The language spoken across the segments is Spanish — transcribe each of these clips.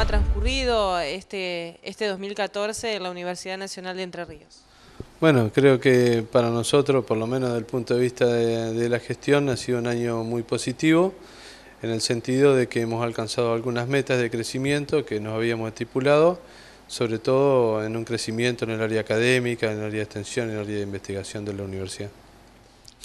ha transcurrido este, este 2014 en la Universidad Nacional de Entre Ríos. Bueno, creo que para nosotros, por lo menos desde el punto de vista de, la gestión, ha sido un año muy positivo en el sentido de que hemos alcanzado algunas metas de crecimiento que nos habíamos estipulado, sobre todo en un crecimiento en el área académica, en el área de extensión, en el área de investigación de la universidad.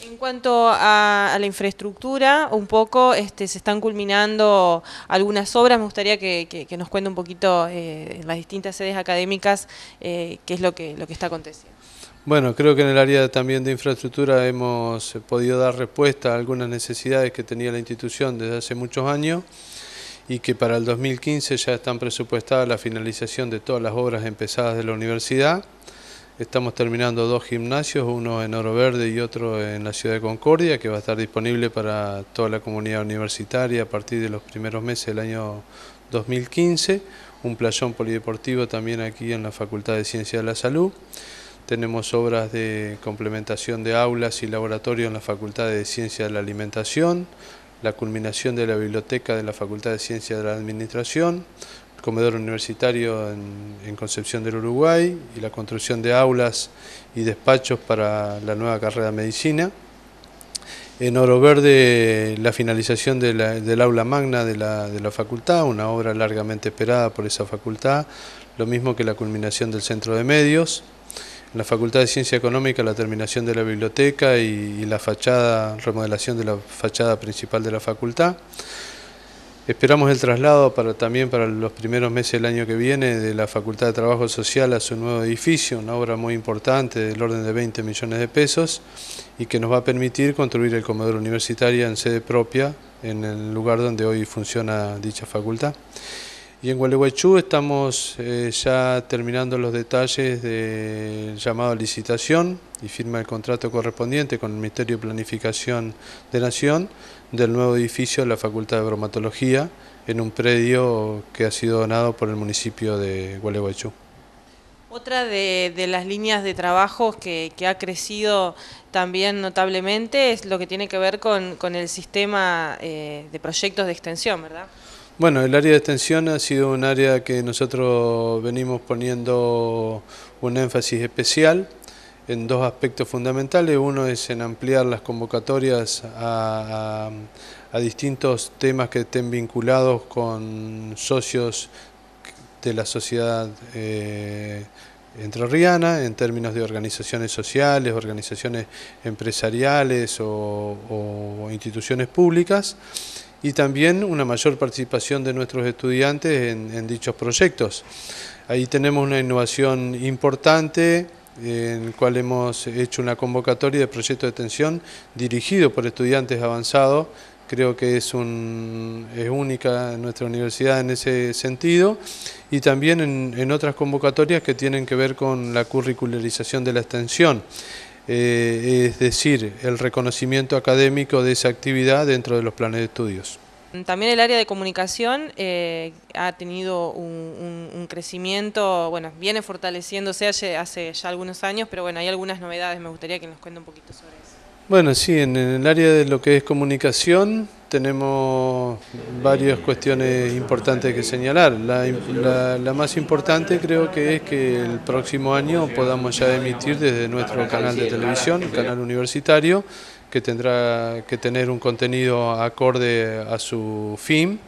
En cuanto a, la infraestructura, un poco este, se están culminando algunas obras. Me gustaría que, nos cuente un poquito eh, en las distintas sedes académicas eh, qué es lo que, lo que está aconteciendo. Bueno, creo que en el área también de infraestructura hemos podido dar respuesta a algunas necesidades que tenía la institución desde hace muchos años y que para el 2015 ya están presupuestadas la finalización de todas las obras empezadas de la universidad Estamos terminando dos gimnasios, uno en Oro Verde y otro en la ciudad de Concordia, que va a estar disponible para toda la comunidad universitaria a partir de los primeros meses del año 2015. Un playón polideportivo también aquí en la Facultad de Ciencias de la Salud. Tenemos obras de complementación de aulas y laboratorio en la Facultad de Ciencias de la Alimentación, la culminación de la biblioteca de la Facultad de Ciencias de la Administración, comedor universitario en, Concepción del Uruguay y la construcción de aulas y despachos para la nueva carrera de medicina. En Oro Verde la finalización del aula magna de la, de la facultad, una obra largamente esperada por esa facultad, lo mismo que la culminación del centro de medios. En la Facultad de Ciencia Económica la terminación de la biblioteca y, y la fachada, remodelación de la fachada principal de la facultad. Esperamos el traslado para, también para los primeros meses del año que viene de la Facultad de Trabajo Social a su nuevo edificio, una obra muy importante del orden de 20 millones de pesos y que nos va a permitir construir el comedor universitario en sede propia en el lugar donde hoy funciona dicha facultad. Y en Gualeguaychú estamos eh, ya terminando los detalles del llamado a licitación y firma el contrato correspondiente con el Ministerio de Planificación de Nación del nuevo edificio de la Facultad de Bromatología en un predio que ha sido donado por el municipio de Gualeguaychú. Otra de, las líneas de trabajo que, ha crecido también notablemente es lo que tiene que ver con, el sistema eh, de proyectos de extensión, ¿verdad? Bueno, el área de extensión ha sido un área que nosotros venimos poniendo un énfasis especial en dos aspectos fundamentales. Uno es en ampliar las convocatorias a, distintos temas que estén vinculados con socios de la sociedad eh, entrerriana en términos de organizaciones sociales, organizaciones empresariales o instituciones públicas y también una mayor participación de nuestros estudiantes en, dichos proyectos. Ahí tenemos una innovación importante en el cual hemos hecho una convocatoria de proyecto de atención dirigido por estudiantes avanzados. Creo que es, un, es única en nuestra universidad en ese sentido y también en, en otras convocatorias que tienen que ver con la curricularización de la extensión. Eh, es decir, el reconocimiento académico de esa actividad dentro de los planes de estudios. También el área de comunicación eh, ha tenido un, crecimiento, bueno, viene fortaleciéndose hace, hace ya algunos años, pero bueno, hay algunas novedades, me gustaría que nos cuente un poquito sobre eso. Bueno, sí, en el área de lo que es comunicación tenemos varias cuestiones importantes que señalar. La, más importante creo que es que el próximo año podamos ya emitir desde nuestro canal de televisión, el canal universitario, que tendrá que tener un contenido acorde a su fin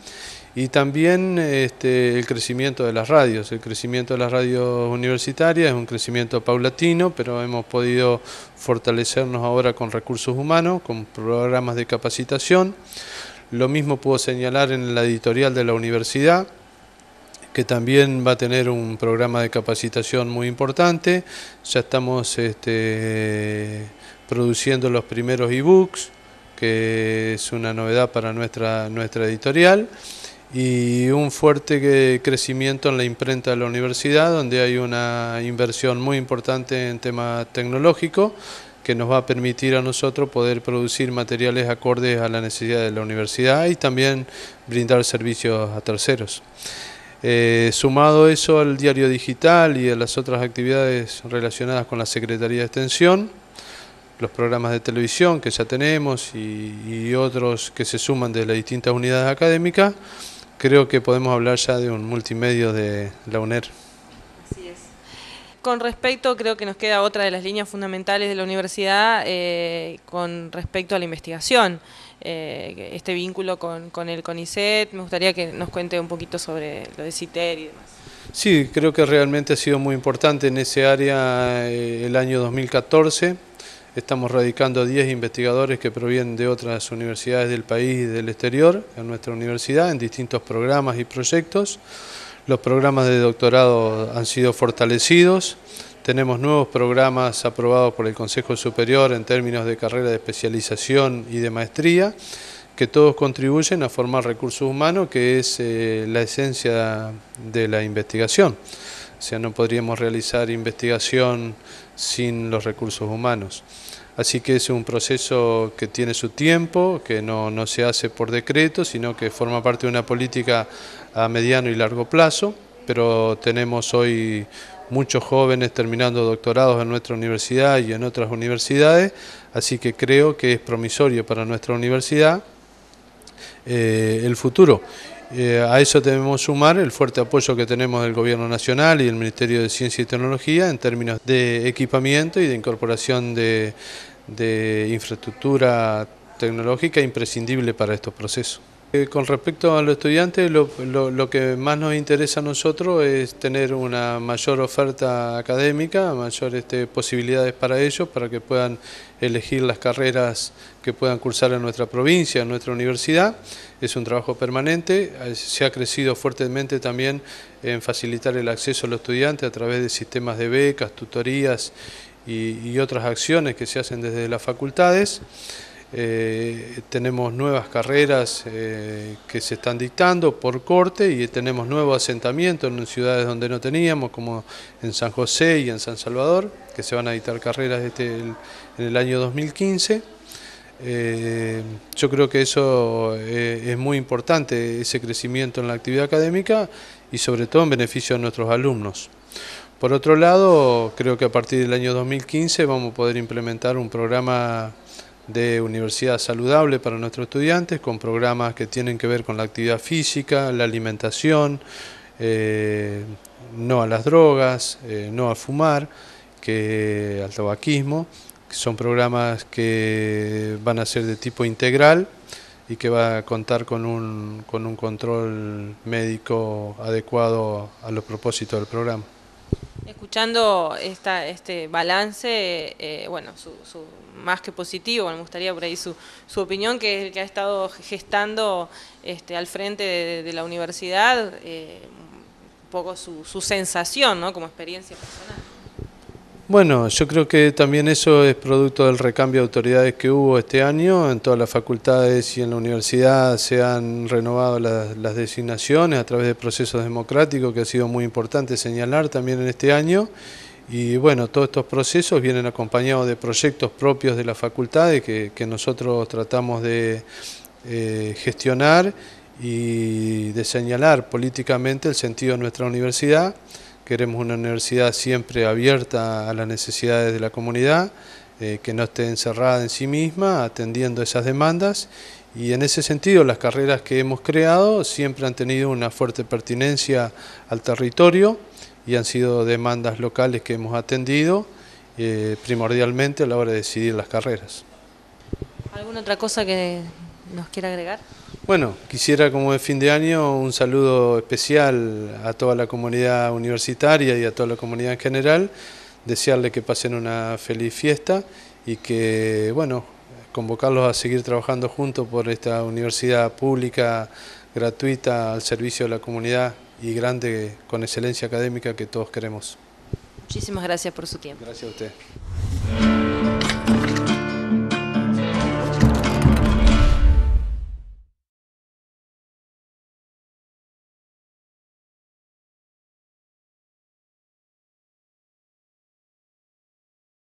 y también este, el crecimiento de las radios. El crecimiento de las radios universitarias es un crecimiento paulatino, pero hemos podido fortalecernos ahora con recursos humanos, con programas de capacitación. Lo mismo puedo señalar en la editorial de la universidad, que también va a tener un programa de capacitación muy importante. Ya estamos este, produciendo los primeros ebooks, que es una novedad para nuestra, nuestra editorial y un fuerte crecimiento en la imprenta de la universidad, donde hay una inversión muy importante en tema tecnológico que nos va a permitir a nosotros poder producir materiales acordes a la necesidad de la universidad y también brindar servicios a terceros. Eh, sumado eso al diario digital y a las otras actividades relacionadas con la Secretaría de Extensión, los programas de televisión que ya tenemos y, y otros que se suman de las distintas unidades académicas, creo que podemos hablar ya de un multimedio de la UNER. Así es. Con respecto, creo que nos queda otra de las líneas fundamentales de la universidad eh, con respecto a la investigación. Eh, este vínculo con, con, el CONICET, me gustaría que nos cuente un poquito sobre lo de CITER y demás. Sí, creo que realmente ha sido muy importante en ese área eh, el año 2014. Estamos radicando 10 investigadores que provienen de otras universidades del país y del exterior en nuestra universidad en distintos programas y proyectos. Los programas de doctorado han sido fortalecidos. Tenemos nuevos programas aprobados por el Consejo Superior en términos de carrera de especialización y de maestría que todos contribuyen a formar recursos humanos, que es eh, la esencia de la investigación. O sea, no podríamos realizar investigación sin los recursos humanos. Así que es un proceso que tiene su tiempo, que no, no se hace por decreto, sino que forma parte de una política a mediano y largo plazo, pero tenemos hoy muchos jóvenes terminando doctorados en nuestra universidad y en otras universidades, así que creo que es promisorio para nuestra universidad eh, el futuro. Eh, a eso debemos sumar el fuerte apoyo que tenemos del Gobierno Nacional y el Ministerio de Ciencia y Tecnología en términos de equipamiento y de incorporación de, infraestructura tecnológica imprescindible para estos procesos. Eh, con respecto a los estudiantes, lo, que más nos interesa a nosotros es tener una mayor oferta académica, mayores este, posibilidades para ellos, para que puedan elegir las carreras que puedan cursar en nuestra provincia, en nuestra universidad. Es un trabajo permanente, eh, se ha crecido fuertemente también en facilitar el acceso a los estudiantes a través de sistemas de becas, tutorías y, otras acciones que se hacen desde las facultades. Eh, tenemos nuevas carreras eh, que se están dictando por corte y tenemos nuevos asentamientos en ciudades donde no teníamos, como en San José y en San Salvador, que se van a dictar carreras este, en el año 2015. Eh, yo creo que eso es muy importante, ese crecimiento en la actividad académica y sobre todo en beneficio de nuestros alumnos. Por otro lado, creo que a partir del año 2015 vamos a poder implementar un programa de universidad saludable para nuestros estudiantes, con programas que tienen que ver con la actividad física, la alimentación, eh, no a las drogas, eh, no a fumar, que al tabaquismo, que son programas que van a ser de tipo integral y que va a contar con un, con un control médico adecuado a los propósitos del programa. Escuchando esta, este balance, eh, bueno, su, más que positivo, me gustaría por ahí su, su opinión, que, que ha estado gestando este, al frente de, la universidad, eh, un poco su, su sensación, ¿no? Como experiencia personal. Bueno, yo creo que también eso es producto del recambio de autoridades que hubo este año. En todas las facultades y en la universidad se han renovado las, designaciones a través de procesos democráticos que ha sido muy importante señalar también en este año. Y bueno, todos estos procesos vienen acompañados de proyectos propios de las facultades que, nosotros tratamos de eh, gestionar y de señalar políticamente el sentido de nuestra universidad. Queremos una universidad siempre abierta a las necesidades de la comunidad, eh, que no esté encerrada en sí misma, atendiendo esas demandas. Y en ese sentido, las carreras que hemos creado siempre han tenido una fuerte pertinencia al territorio y han sido demandas locales que hemos atendido eh, primordialmente a la hora de decidir las carreras. ¿Alguna otra cosa que nos quiera agregar? Bueno, quisiera como de fin de año un saludo especial a toda la comunidad universitaria y a toda la comunidad en general, desearle que pasen una feliz fiesta y que, bueno, convocarlos a seguir trabajando juntos por esta universidad pública, gratuita, al servicio de la comunidad y grande con excelencia académica que todos queremos. Muchísimas gracias por su tiempo. Gracias a usted.